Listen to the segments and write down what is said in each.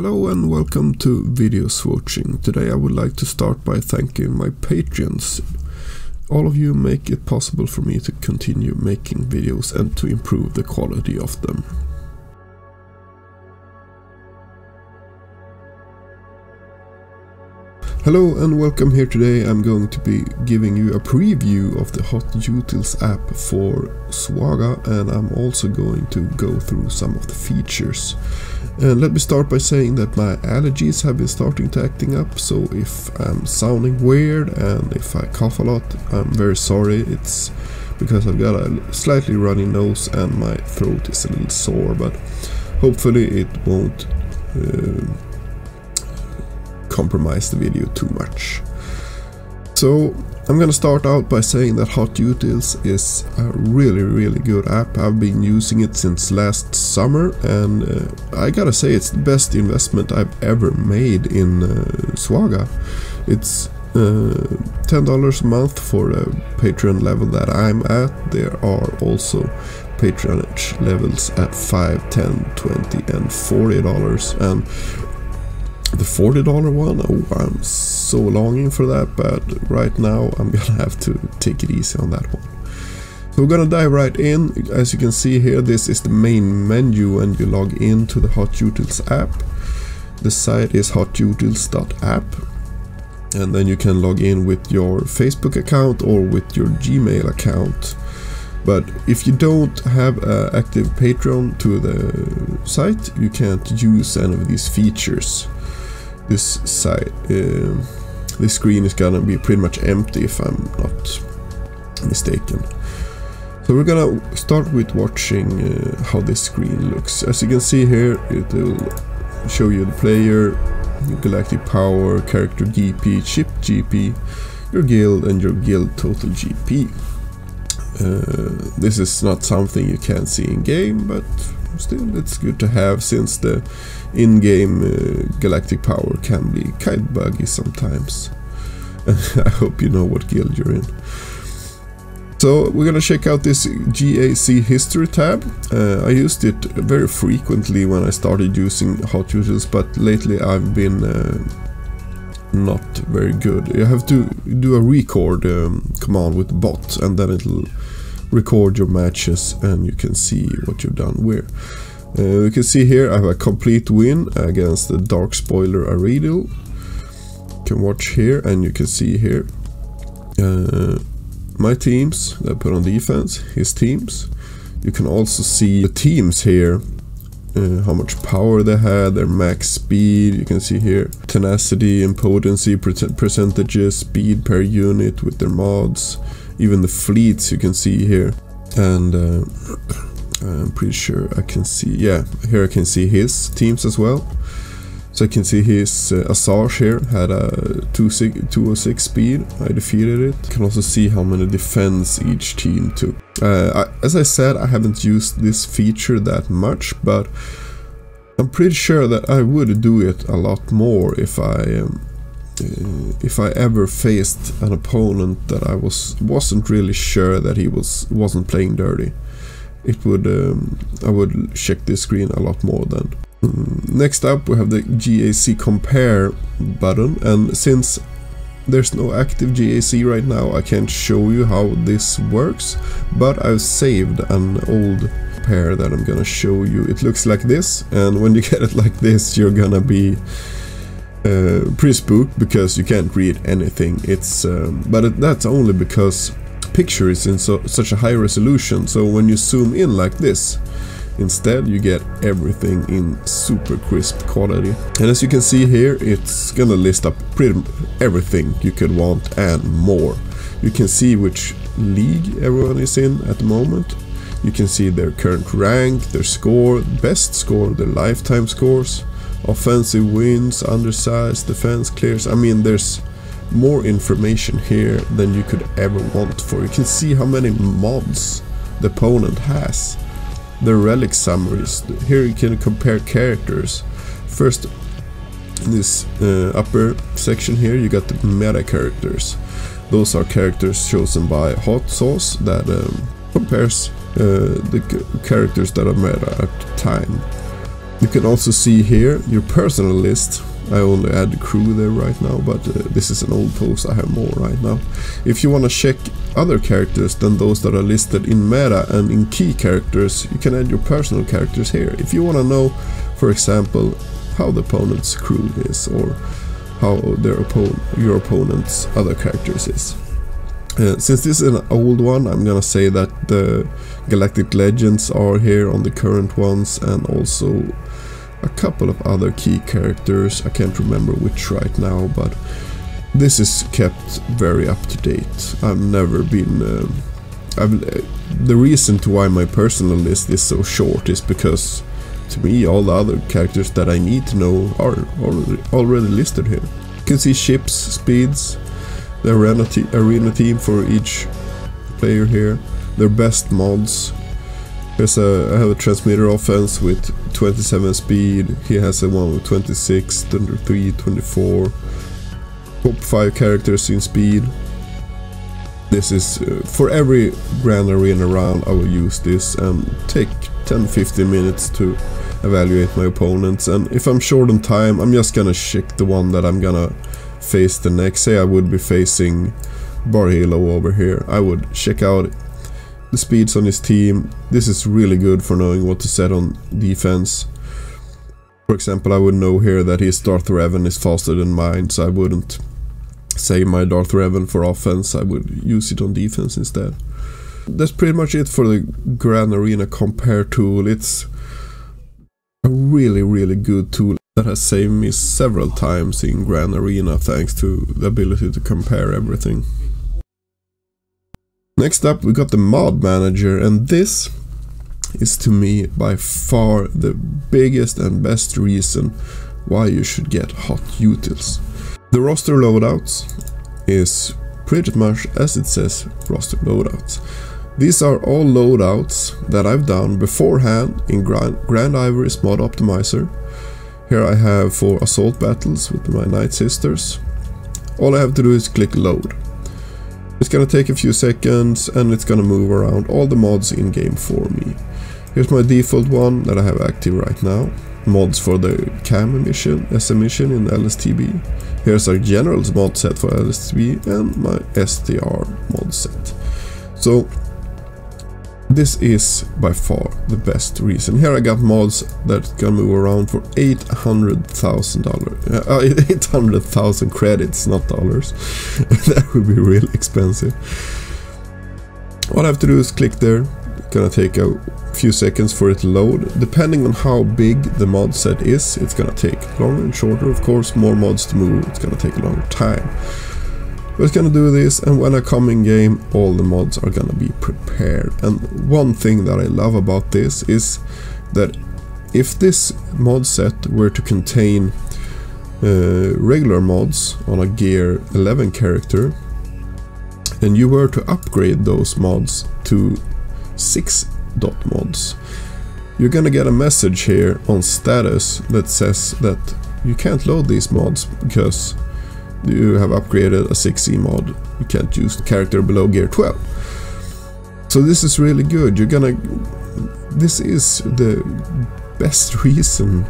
Hello and welcome to Video Svoaching. Today I would like to start by thanking my patrons. All of you make it possible for me to continue making videos and to improve the quality of them. Hello and welcome here today. I'm going to be giving you a preview of the Hot Utils app for SWGOH and I'm also going to go through some of the features. And let me start by saying that my allergies have been starting to acting up so if I'm sounding weird and if I cough a lot I'm very sorry. It's because I've got a slightly runny nose and my throat is a little sore but hopefully it won't uh, compromise the video too much. So I'm gonna start out by saying that HotUtils is a really really good app. I've been using it since last summer and uh, I gotta say it's the best investment I've ever made in uh, SWGOH. It's uh, $10 a month for a Patreon level that I'm at. There are also patronage levels at 5 10 20 and $40 and the $40 one, oh, I'm so longing for that, but right now I'm gonna have to take it easy on that one. So we're gonna dive right in. As you can see here, this is the main menu and you log into the HotUtils app. The site is hotutils.app and then you can log in with your Facebook account or with your Gmail account. But if you don't have an active Patreon to the site, you can't use any of these features this side uh, this screen is gonna be pretty much empty if I'm not mistaken. So we're gonna start with watching uh, how this screen looks. As you can see here it will show you the player your galactic power character GP ship GP your guild and your guild total GP uh, this is not something you can see in game but still it's good to have since the in-game uh, galactic power can be kind buggy sometimes. I hope you know what guild you're in. So we're gonna check out this GAC history tab. Uh, I used it very frequently when I started using HotUtils, but lately I've been uh, not very good. You have to do a record um, command with bot and then it'll record your matches and you can see what you've done where. Uh, you can see here I have a complete win against the Dark Spoiler Aridil. You can watch here and you can see here uh, my teams that put on defense, his teams. You can also see the teams here, uh, how much power they had, their max speed, you can see here tenacity and potency percentages, speed per unit with their mods, even the fleets you can see here. And uh, I'm pretty sure I can see, yeah, here I can see his teams as well. So I can see his uh, Asajj here had a 206 speed, I defeated it. Can also see how many defense each team took. Uh, I, as I said, I haven't used this feature that much, but I'm pretty sure that I would do it a lot more if I um, if I ever faced an opponent that I was wasn't really sure that he was wasn't playing dirty it would um, I would check this screen a lot more then. Mm, next up we have the GAC compare button and since there's no active GAC right now I can't show you how this works but I've saved an old pair that I'm gonna show you. It looks like this and when you get it like this you're gonna be uh, pretty spooked because you can't read anything. It's um, But it, that's only because picture is in so, such a high resolution so when you zoom in like this instead you get everything in super crisp quality. And as you can see here it's gonna list up pretty everything you could want and more. You can see which league everyone is in at the moment. You can see their current rank their score best score their lifetime scores offensive wins undersized defense clears i mean there's more information here than you could ever want for. You can see how many mods the opponent has. The relic summaries. Here you can compare characters. First, in this uh, upper section here, you got the meta characters. Those are characters chosen by Hot Sauce that um, compares uh, the characters that are meta at the time. You can also see here your personal list. I only add the crew there right now, but uh, this is an old post, I have more right now. If you want to check other characters than those that are listed in meta and in key characters, you can add your personal characters here. If you want to know, for example, how the opponent's crew is or how their your opponent's other characters is. Uh, since this is an old one, I'm gonna say that the Galactic Legends are here on the current ones and also a couple of other key characters. I can't remember which right now, but this is kept very up to date. I've never been... Uh, I've, uh, the reason to why my personal list is so short is because to me all the other characters that I need to know are already, already listed here. You can see ships, speeds, the arena, te arena team for each player here, their best mods. Here's a, I have a transmitter offense with 27 speed, he has a one with 26, 23, 24, top 5 characters in speed. This is, uh, for every Grand Arena round I will use this and take 10-15 minutes to evaluate my opponents and if I'm short on time I'm just gonna check the one that I'm gonna face the next. Say I would be facing Barhilo over here. I would check out the speeds on his team. This is really good for knowing what to set on defense. For example, I would know here that his Darth Revan is faster than mine, so I wouldn't save my Darth Revan for offense. I would use it on defense instead. That's pretty much it for the Grand Arena Compare tool. It's a really, really good tool that has saved me several times in Grand Arena thanks to the ability to compare everything. Next up we got the mod manager and this is to me by far the biggest and best reason why you should get hot utils. The roster loadouts is pretty much as it says roster loadouts. These are all loadouts that I've done beforehand in Grand, Grandivory's mod optimizer here I have four assault battles with my Night Sisters. All I have to do is click load. It's gonna take a few seconds and it's gonna move around all the mods in game for me. Here's my default one that I have active right now. Mods for the CAM mission, SM mission in LSTB. Here's our generals mod set for LSTB and my STR mod set. So this is by far the best reason. Here I got mods that can move around for $800,000. Uh, 800,000 credits, not dollars. that would be really expensive. All I have to do is click there. It's gonna take a few seconds for it to load. Depending on how big the mod set is, it's gonna take longer and shorter. Of course, more mods to move, it's gonna take a longer time. We're gonna do this and when I come in game all the mods are gonna be prepared. And one thing that I love about this is that if this mod set were to contain uh, regular mods on a gear 11 character and you were to upgrade those mods to 6 dot mods you're gonna get a message here on status that says that you can't load these mods because you have upgraded a 6e mod, you can't use the character below gear 12. So this is really good, you're gonna... This is the best reason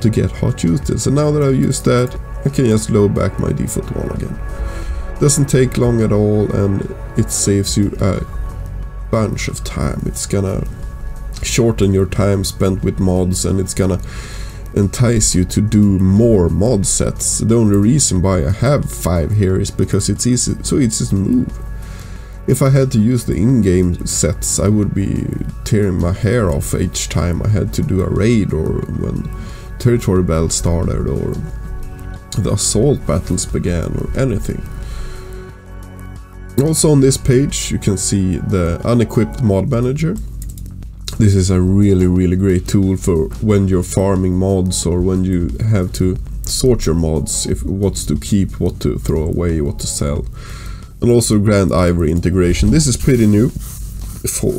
to get HotUtils. And now that I've used that, I can just load back my default one again. Doesn't take long at all and it saves you a bunch of time. It's gonna shorten your time spent with mods and it's gonna entice you to do more mod sets. The only reason why I have 5 here is because it's easy, so easy to move. If I had to use the in-game sets I would be tearing my hair off each time I had to do a raid or when territory battles started or the assault battles began or anything. Also on this page you can see the unequipped mod manager this is a really really great tool for when you're farming mods or when you have to sort your mods if what's to keep what to throw away what to sell. And also Grandivory integration. This is pretty new for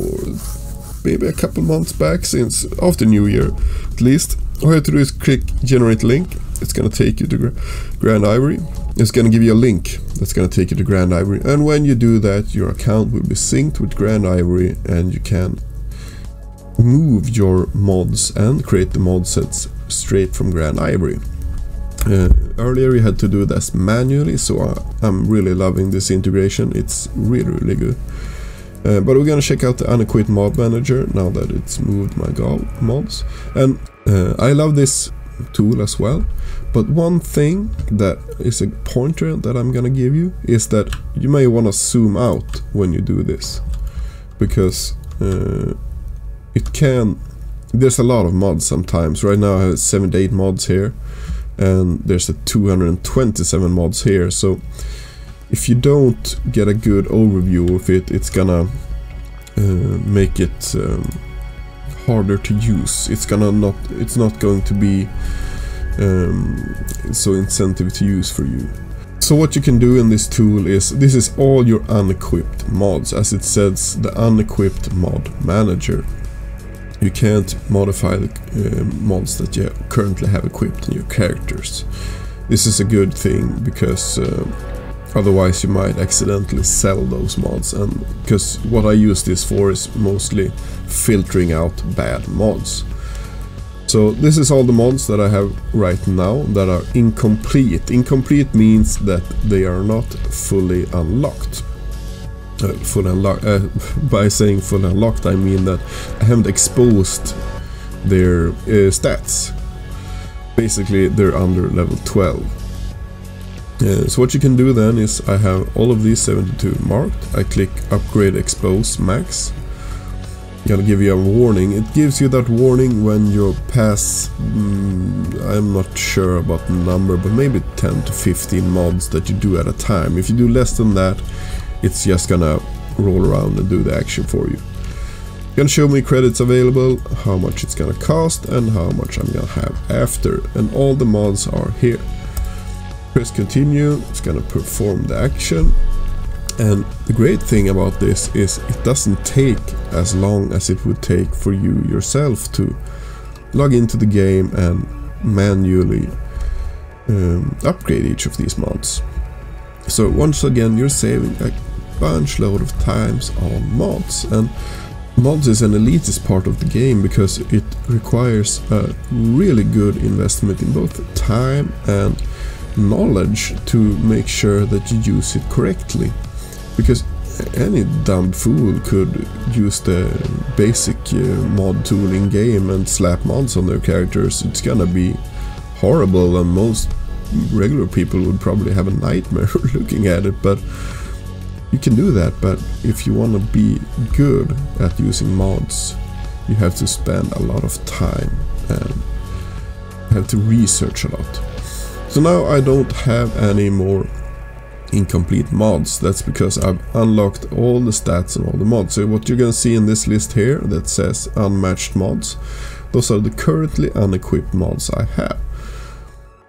maybe a couple months back since after new year at least. All you have to do is click generate link. It's gonna take you to Grandivory. It's gonna give you a link that's gonna take you to Grandivory. And when you do that your account will be synced with Grandivory and you can move your mods and create the mod sets straight from Grandivory. Uh, earlier you had to do this manually, so I, am really loving this integration. It's really, really good. Uh, but we're gonna check out the Unequip Mod Manager now that it's moved my mods. And uh, I love this tool as well. But one thing that is a pointer that I'm gonna give you is that you may wanna zoom out when you do this. Because uh, it can... There's a lot of mods sometimes. Right now I have 78 mods here. And there's a 227 mods here. So if you don't get a good overview of it, it's gonna uh, make it um, harder to use. It's gonna not. It's not going to be um, so incentive to use for you. So what you can do in this tool is, this is all your unequipped mods, as it says the unequipped mod manager. You can't modify the uh, mods that you currently have equipped in your characters. This is a good thing because uh, otherwise you might accidentally sell those mods and because what I use this for is mostly filtering out bad mods. So this is all the mods that I have right now that are incomplete. Incomplete means that they are not fully unlocked. Uh, fully unlocked. Uh, by saying fully unlocked, I mean that I haven't exposed their uh, stats. Basically, they're under level 12. Uh, so what you can do then is I have all of these 72 marked. I click upgrade expose max gonna give you a warning. It gives you that warning when you pass, mm, I'm not sure about the number, but maybe 10 to 15 mods that you do at a time. If you do less than that, it's just gonna roll around and do the action for you. Gonna show me credits available, how much it's gonna cost, and how much I'm gonna have after. And all the mods are here. Press continue, it's gonna perform the action and the great thing about this is it doesn't take as long as it would take for you yourself to log into the game and manually um, upgrade each of these mods. So once again you're saving a bunch load of times on mods and mods is an elitist part of the game because it requires a really good investment in both time and knowledge to make sure that you use it correctly because any dumb fool could use the basic uh, mod tool in game and slap mods on their characters. It's gonna be horrible and most regular people would probably have a nightmare looking at it but you can do that but if you want to be good at using mods you have to spend a lot of time and have to research a lot. So now I don't have any more incomplete mods. That's because I've unlocked all the stats and all the mods. So what you're gonna see in this list here that says unmatched mods, those are the currently unequipped mods I have.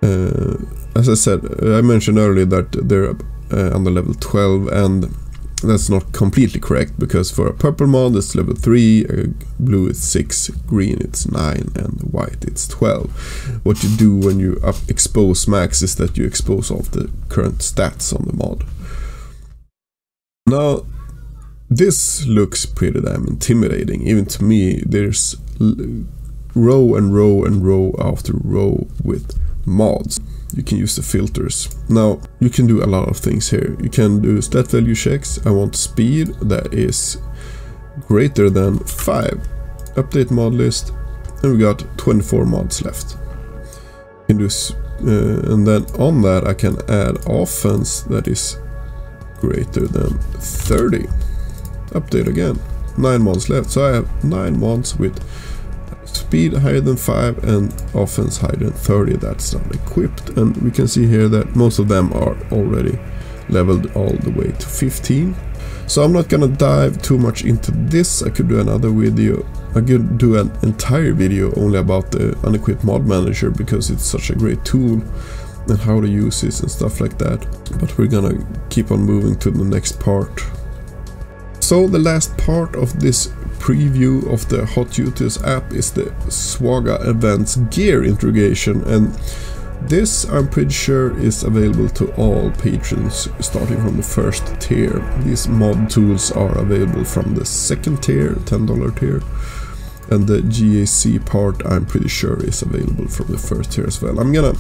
Uh, as I said, I mentioned earlier that they're uh, under level 12 and that's not completely correct because for a purple mod it's level 3, uh, blue it's 6, green it's 9 and white it's 12. What you do when you expose max is that you expose all the current stats on the mod. Now this looks pretty damn intimidating, even to me there's row and row and row after row with mods you can use the filters. Now, you can do a lot of things here. You can do stat value checks. I want speed that is greater than 5. Update mod list. And we got 24 mods left. Can do, uh, and then on that I can add offense that is greater than 30. Update again. 9 mods left. So I have 9 mods with speed higher than 5 and offense higher than 30 that's not equipped. And we can see here that most of them are already leveled all the way to 15 so I'm not gonna dive too much into this. I could do another video. I could do an entire video only about the unequipped mod manager because it's such a great tool and how to use this and stuff like that. But we're gonna keep on moving to the next part. So the last part of this preview of the HotUtils app is the SWGOH Events gear integration and this I'm pretty sure is available to all patrons starting from the first tier. These mod tools are available from the second tier, $10 tier. and the GAC part I'm pretty sure is available from the first tier as well. I'm gonna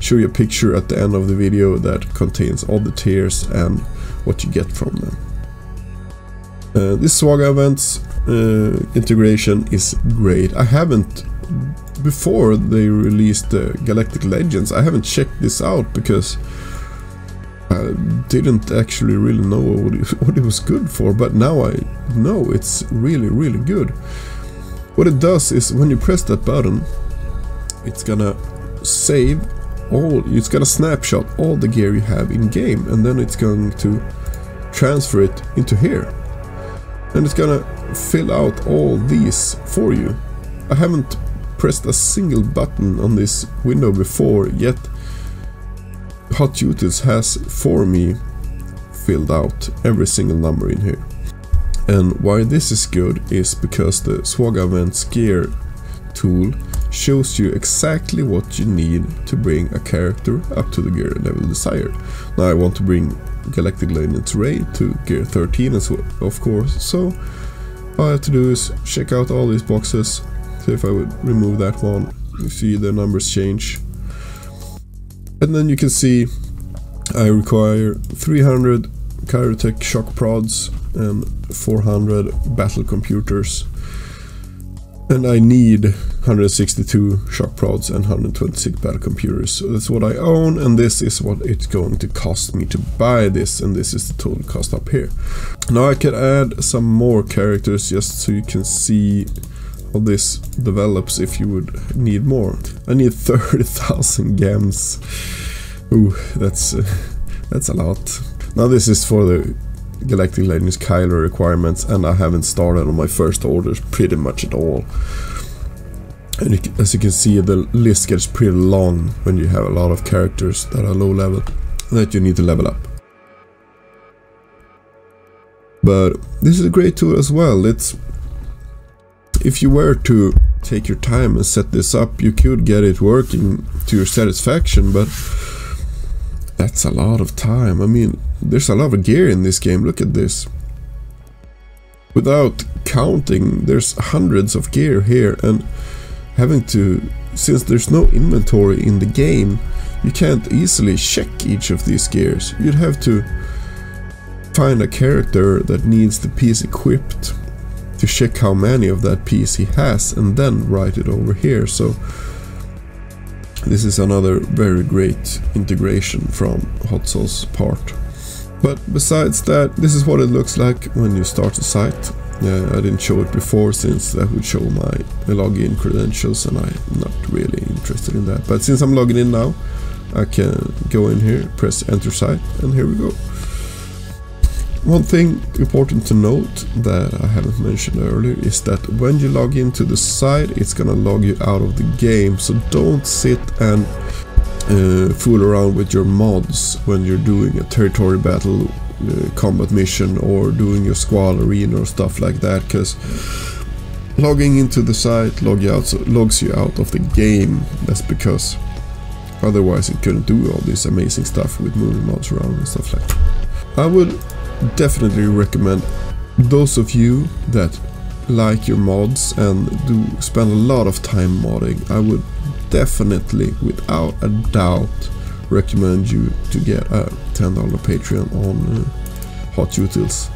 show you a picture at the end of the video that contains all the tiers and what you get from them. Uh, this SWGOH events uh, integration is great. I haven't before they released the Galactic Legends I haven't checked this out because I didn't actually really know what it, what it was good for but now I know it's really really good. What it does is when you press that button, it's gonna save all, it's gonna snapshot all the gear you have in game and then it's going to transfer it into here. And it's gonna fill out all these for you. I haven't pressed a single button on this window before yet HotUtils has for me filled out every single number in here. And why this is good is because the SWGOH Events Gear tool shows you exactly what you need to bring a character up to the gear level desired. Now I want to bring Galactic Legends Rey to gear 13 as well, of course, so all I have to do is check out all these boxes, see if I would remove that one, you see the numbers change. And then you can see I require 300 Kyrotech shock prods and 400 battle computers. And I need 162 shock prods and 126 battle computers. So that's what I own and this is what it's going to cost me to buy this and this is the total cost up here. Now I can add some more characters just so you can see how this develops if you would need more. I need 30,000 gems. Ooh, that's, uh, that's a lot. Now this is for the Galactic Legends Kylo requirements and I haven't started on my first orders pretty much at all. And you as you can see the list gets pretty long when you have a lot of characters that are low level that you need to level up. But this is a great tool as well. It's if you were to take your time and set this up you could get it working to your satisfaction but that's a lot of time. I mean, there's a lot of gear in this game. Look at this. Without counting, there's hundreds of gear here and having to... Since there's no inventory in the game, you can't easily check each of these gears. You'd have to find a character that needs the piece equipped to check how many of that piece he has and then write it over here. So this is another very great integration from Hot Sauce part. But besides that, this is what it looks like when you start the site. Uh, I didn't show it before since that would show my login credentials and I'm not really interested in that. But since I'm logging in now, I can go in here, press enter site and here we go. One thing important to note that I haven't mentioned earlier is that when you log into the site it's gonna log you out of the game so don't sit and uh, fool around with your mods when you're doing a territory battle Uh, combat mission or doing your squad arena or stuff like that because logging into the site log you out, logs you out of the game that's because otherwise it couldn't do all this amazing stuff with moving mods around and stuff like that. I would definitely recommend those of you that like your mods and do spend a lot of time modding, I would definitely, without a doubt, recommend you to get a $10 Patreon on uh, HotUtils.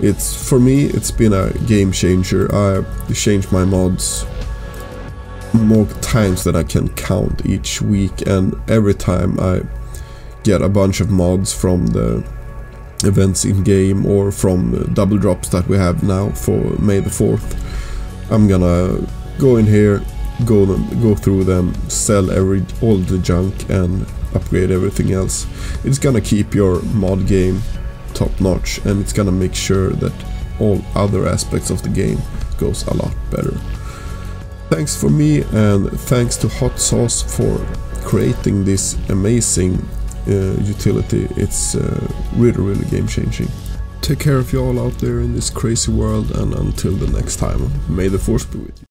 It's for me, it's been a game changer. I changed my mods more times than I can count each week, and every time I get a bunch of mods from the events in game or from double drops that we have now for May the 4th. I'm gonna go in here, go them, go through them, sell every all the junk and upgrade everything else. It's gonna keep your mod game top notch and it's gonna make sure that all other aspects of the game goes a lot better. Thanks for me and thanks to Hot Sauce for creating this amazing uh, utility. It's uh, really, really game changing. Take care of you all out there in this crazy world and until the next time, may the force be with you.